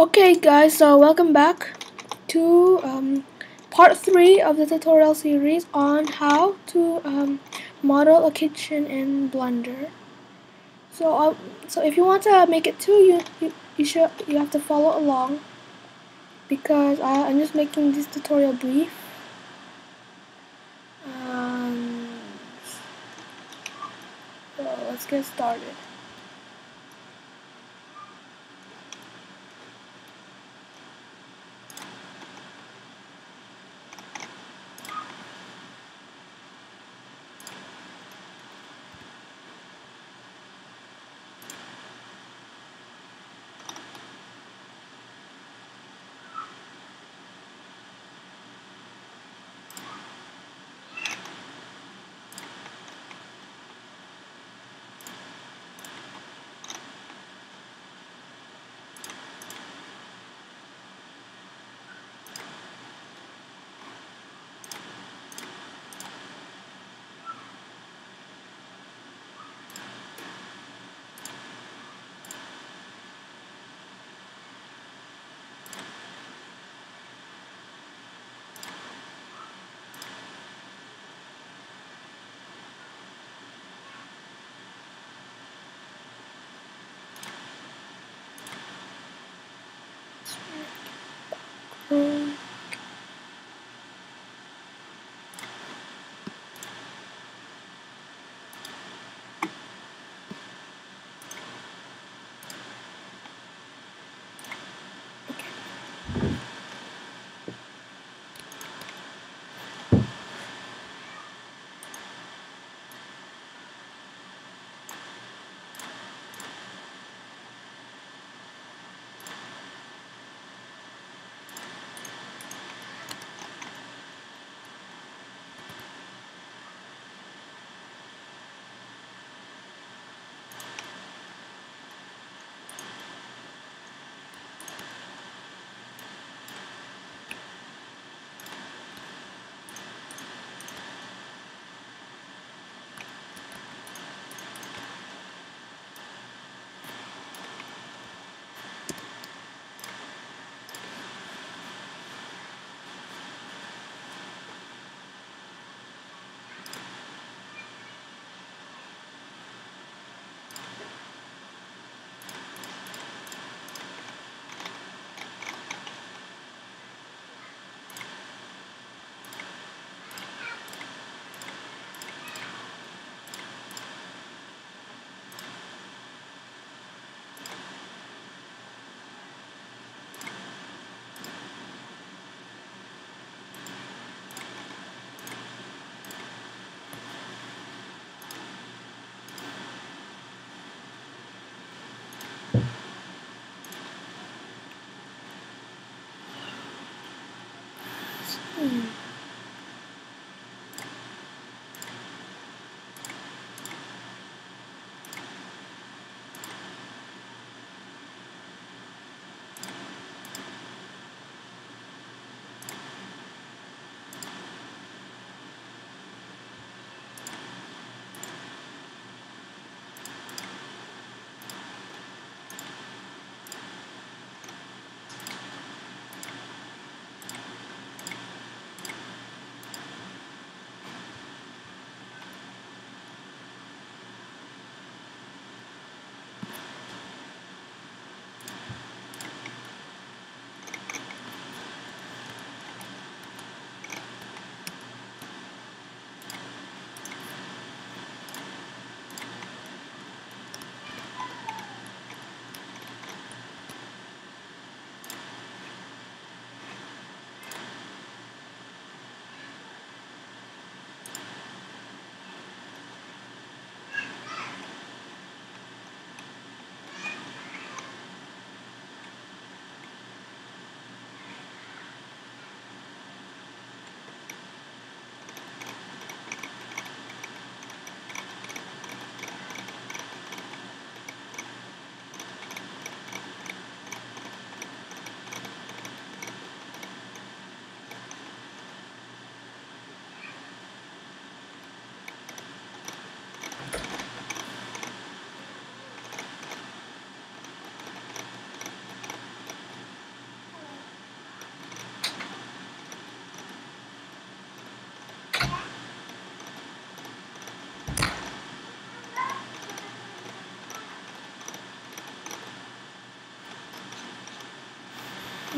Okay guys, so welcome back to um, part 3 of the tutorial series on how to um, model a kitchen in Blender. So uh, so if you want to make it too, you, you, you, should, you have to follow along because I, I'm just making this tutorial brief. Um, so let's get started. Hmm.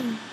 Hmm.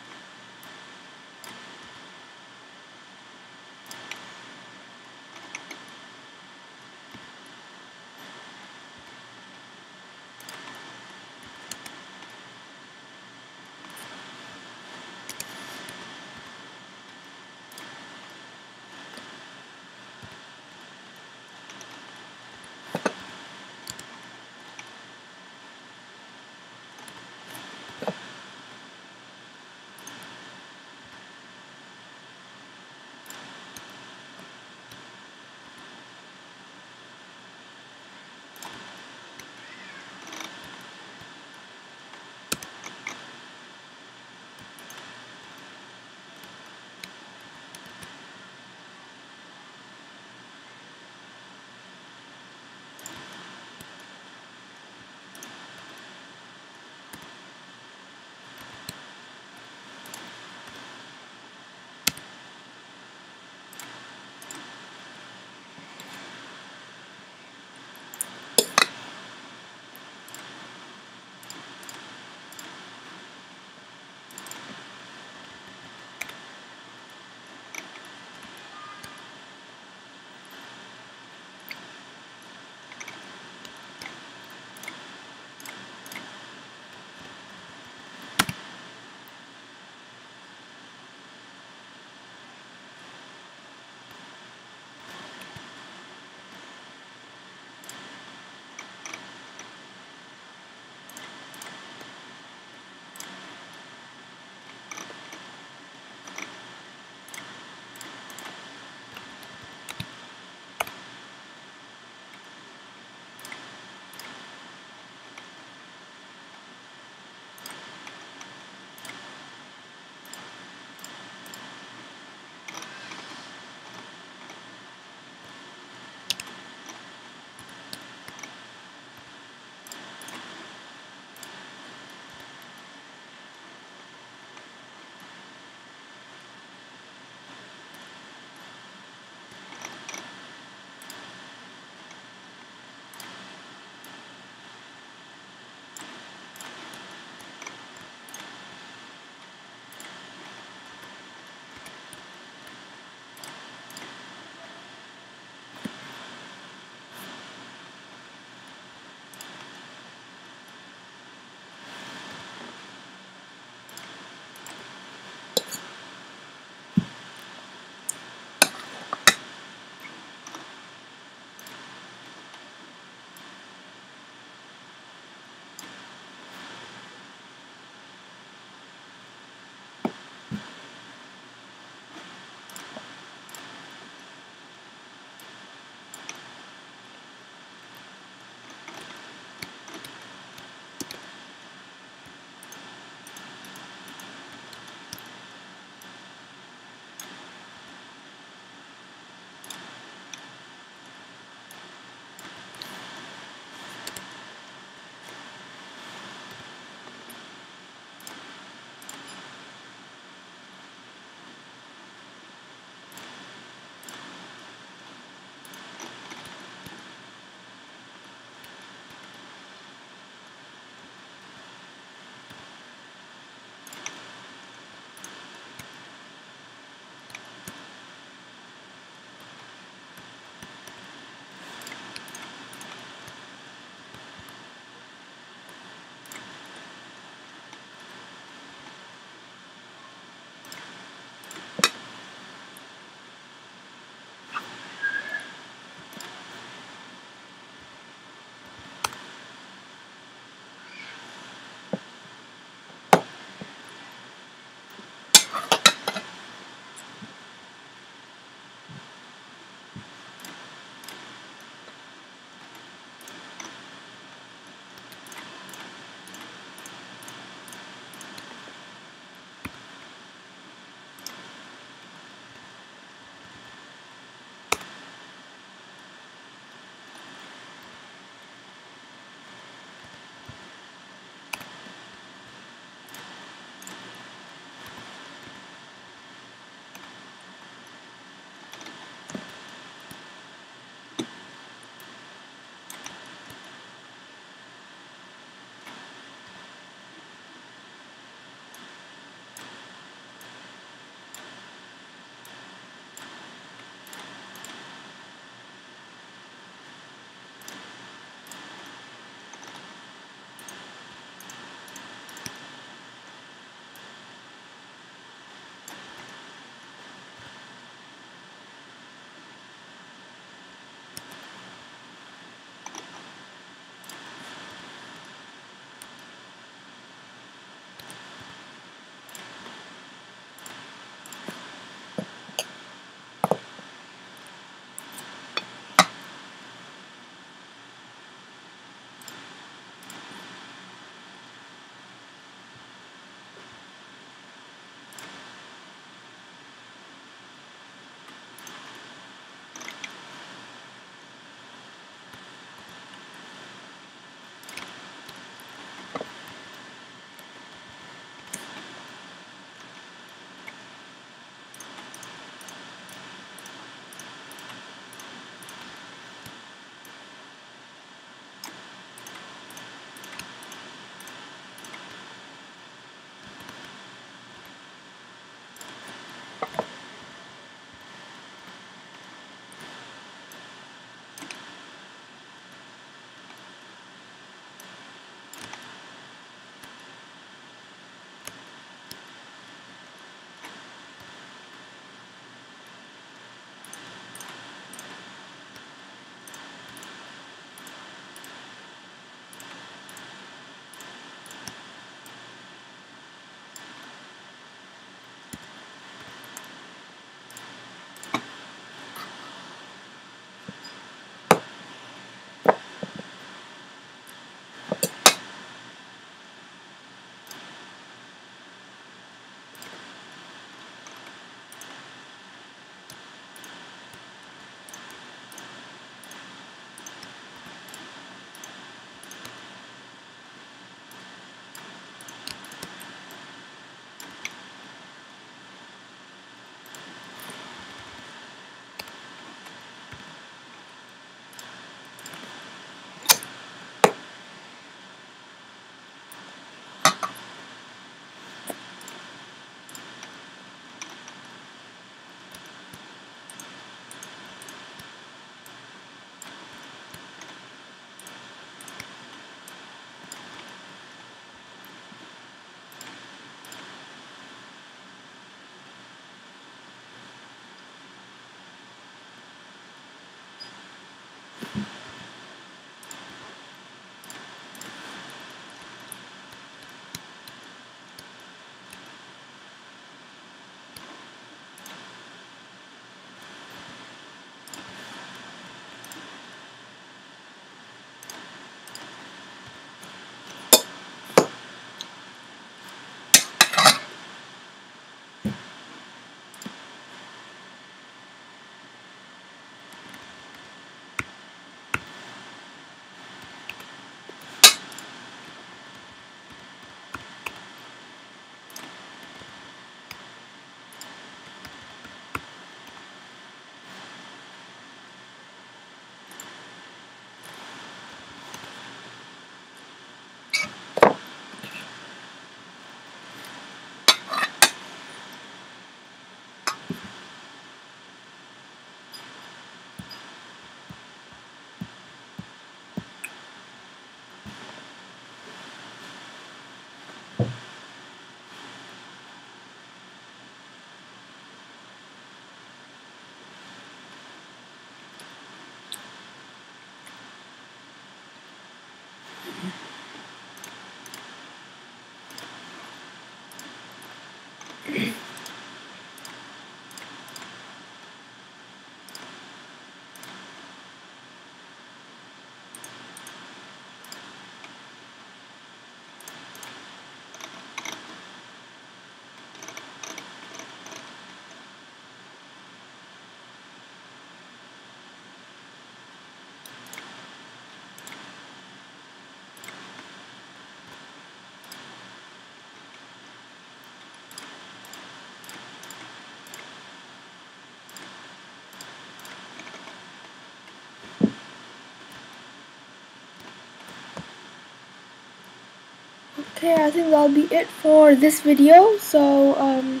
Okay, I think that'll be it for this video. So, um,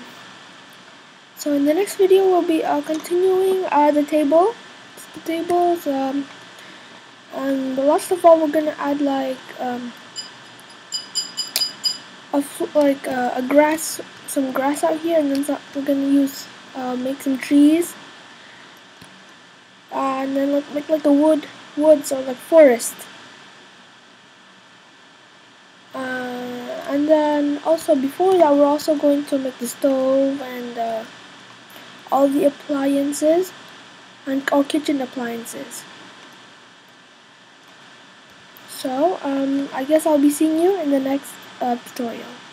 so in the next video we'll be uh, continuing uh, the table, the tables, um, and last of all we're gonna add like um, a like uh, a grass, some grass out here, and then we're gonna use uh, make some trees, uh, and then like, make like a wood woods or like forest. Uh, and then also before that we're also going to make the stove and uh, all the appliances and all kitchen appliances. So um, I guess I'll be seeing you in the next uh, tutorial.